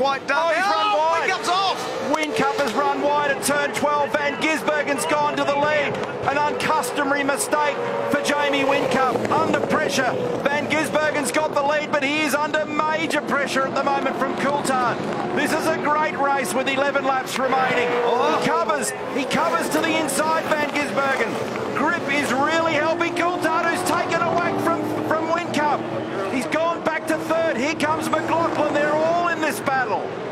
quite done. Oh, he's run wide. Whincup's off. Whincup has run wide at turn 12. Van Gisbergen's gone to the lead. An uncustomary mistake for Jamie Whincup. Under pressure, Van Gisbergen's got the lead, but he is under major pressure at the moment from Coulthard. This is a great race with 11 laps remaining. Oh. He covers. He covers to the inside, Van Gisbergen. Grip is really helping Coulthard, who's taken away from, from Whincup. He's gone back to third. Here comes McLaughlin. There this battle.